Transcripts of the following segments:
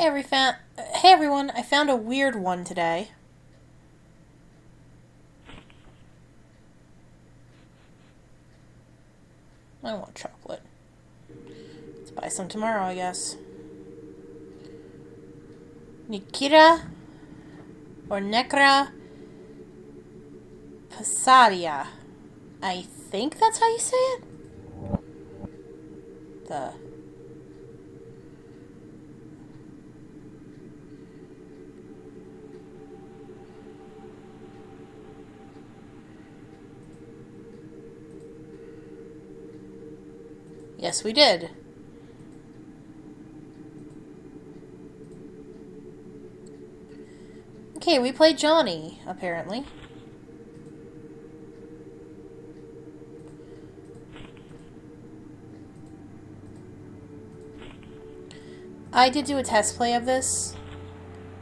Hey, every fa- hey everyone, I found a weird one today. I want chocolate. Let's buy some tomorrow, I guess. Nikita or Nekra Pasadia. I think that's how you say it. The Yes, we did. Okay, we played Johnny, apparently. I did do a test play of this,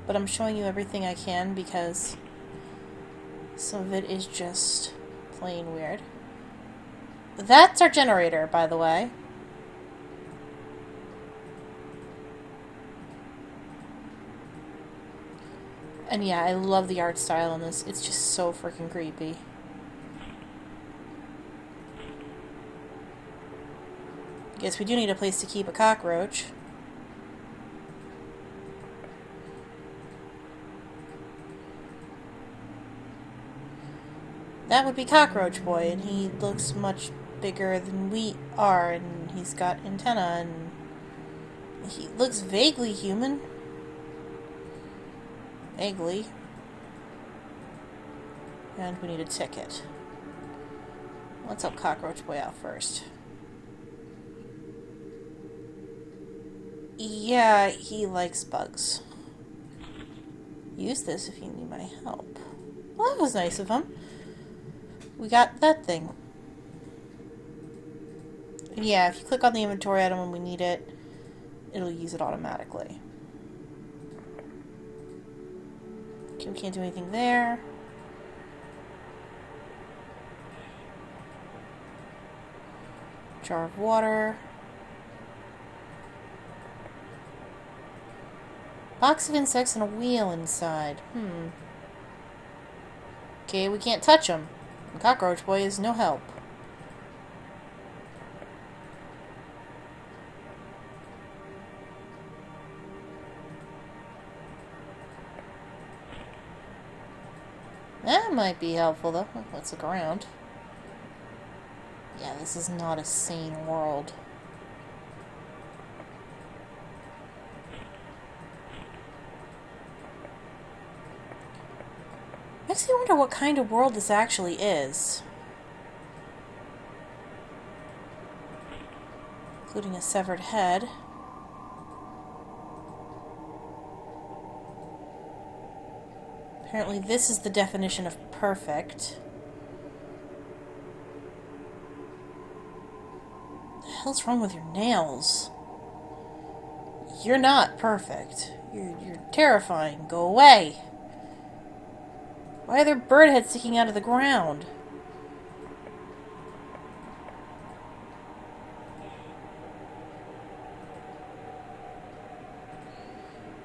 but I'm showing you everything I can because some of it is just plain weird. That's our generator, by the way. And yeah, I love the art style on this. It's just so freaking creepy. Guess we do need a place to keep a cockroach. That would be Cockroach Boy, and he looks much bigger than we are, and he's got antenna, and he looks vaguely human. Vaguely. And we need a ticket. Let's help Cockroach Boy out first. Yeah, he likes bugs. Use this if you need my help. Well, that was nice of him. We got that thing. Yeah, if you click on the inventory item when we need it, it'll use it automatically. Okay, we can't do anything there. Jar of water. Box of insects and a wheel inside. Hmm. Okay, we can't touch them. The cockroach boy is no help. Might be helpful, though. Let's look around. Yeah, this is not a sane world. Makes me wonder what kind of world this actually is. Including a severed head. Apparently this is the definition of perfect. The hell's wrong with your nails? You're not perfect. You're, you're terrifying. Go away. Why are there bird heads sticking out of the ground?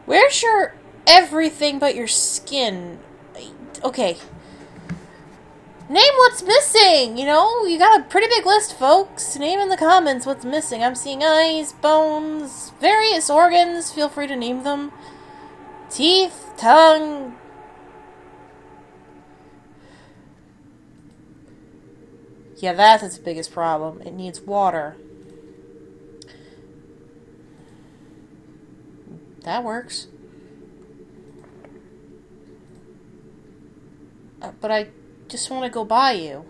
Where's your everything but your skin? Okay. Name what's missing! You know, you got a pretty big list, folks. Name in the comments what's missing. I'm seeing eyes, bones, various organs. Feel free to name them. Teeth, tongue, Yeah, that's its biggest problem. It needs water. That works. Uh, but I just want to go by you.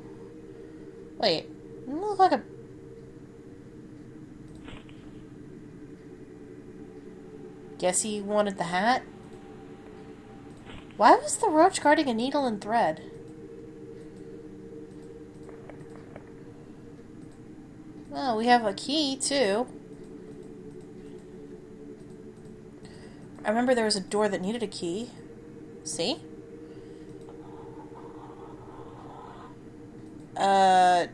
Wait, you look like a... Guess he wanted the hat? Why was the roach guarding a needle and thread? Oh, we have a key, too. I remember there was a door that needed a key. See? Uh.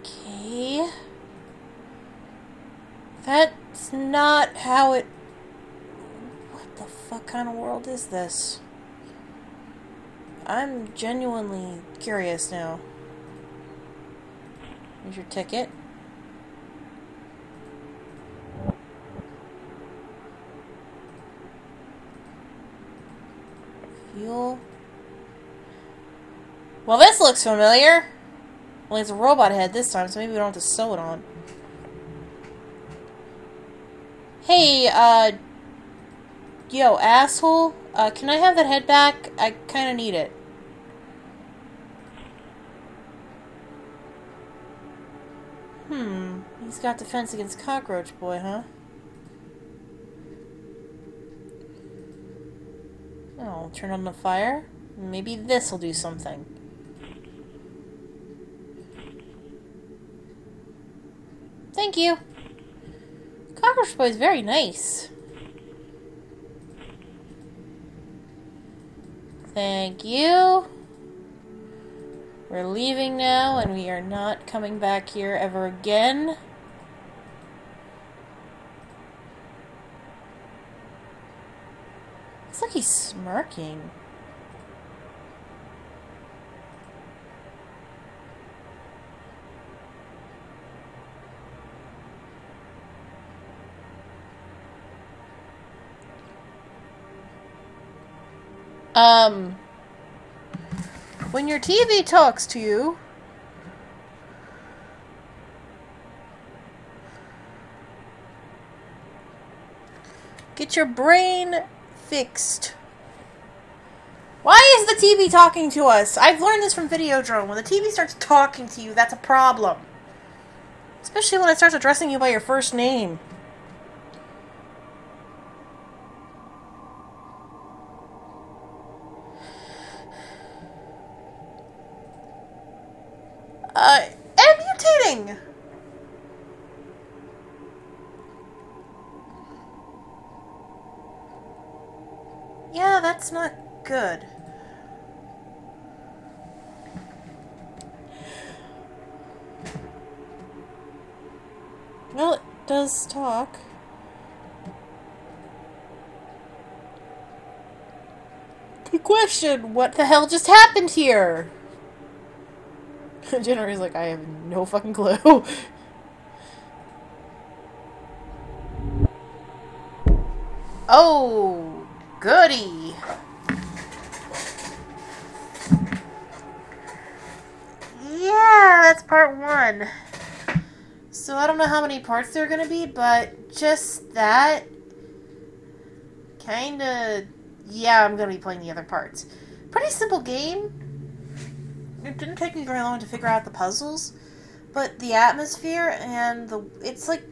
Okay. That's not how it. What the fuck kind of world is this? I'm genuinely curious now. Here's your ticket. Looks familiar. Well, it's a robot head this time, so maybe we don't have to sew it on. Hey, uh... Yo, asshole. Uh, can I have that head back? I kind of need it. Hmm. He's got defense against Cockroach Boy, huh? Oh, turn on the fire? Maybe this will do something. Thank you. Cockroach Boy is very nice. Thank you. We're leaving now, and we are not coming back here ever again. Looks like he's smirking. Um, when your TV talks to you, get your brain fixed. Why is the TV talking to us? I've learned this from Videodrome. When the TV starts talking to you, that's a problem. Especially when it starts addressing you by your first name. Uh, and mutating! Yeah, that's not good. Well, it does talk. Good question. What the hell just happened here? Jennifer's like, I have no fucking clue. oh, goody. Yeah, that's part one. So I don't know how many parts there are going to be, but just that kind of... Yeah, I'm going to be playing the other parts. Pretty simple game it didn't take me very long to figure out the puzzles, but the atmosphere and the it's like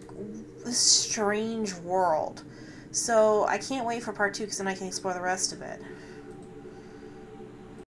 this strange world. So I can't wait for part two because then I can explore the rest of it.